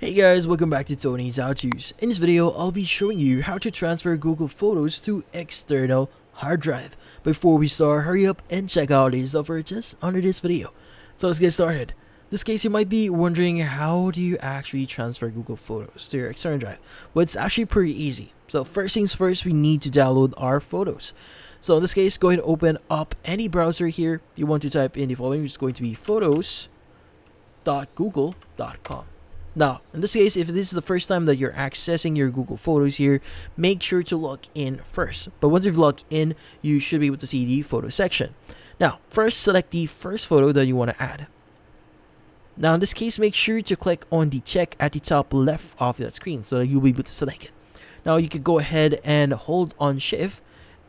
Hey guys, welcome back to Tony's How To's. In this video, I'll be showing you how to transfer Google Photos to external hard drive. Before we start, hurry up and check out these software just under this video. So let's get started. In this case, you might be wondering how do you actually transfer Google Photos to your external drive? Well, it's actually pretty easy. So first things first, we need to download our photos. So in this case, go ahead and open up any browser here. You want to type in the following, which is going to be photos.google.com. Now, in this case, if this is the first time that you're accessing your Google Photos here, make sure to log in first. But once you've logged in, you should be able to see the photo section. Now, first select the first photo that you want to add. Now, in this case, make sure to click on the check at the top left of that screen so that you'll be able to select it. Now, you could go ahead and hold on shift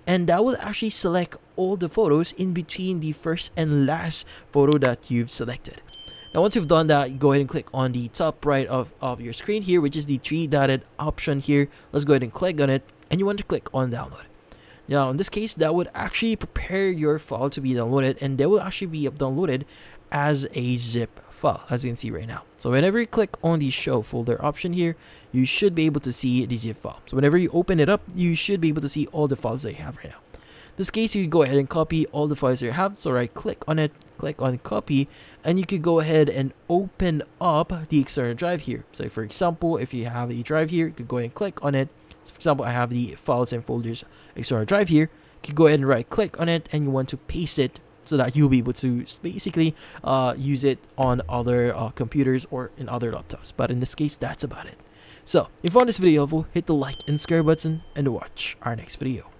and that will actually select all the photos in between the first and last photo that you've selected. Now once you've done that, go ahead and click on the top right of, of your screen here, which is the three dotted option here. Let's go ahead and click on it and you want to click on download. Now in this case, that would actually prepare your file to be downloaded and they will actually be downloaded as a zip file as you can see right now. So whenever you click on the show folder option here, you should be able to see the zip file. So whenever you open it up, you should be able to see all the files that you have right now. This case, you go ahead and copy all the files you have. So right click on it, click on copy, and you could go ahead and open up the external drive here. So for example, if you have a drive here, you could go ahead and click on it. So for example, I have the files and folders external drive here. You could go ahead and right click on it and you want to paste it so that you'll be able to basically uh, use it on other uh, computers or in other laptops. But in this case, that's about it. So, if you found this video helpful, hit the like and subscribe button and watch our next video.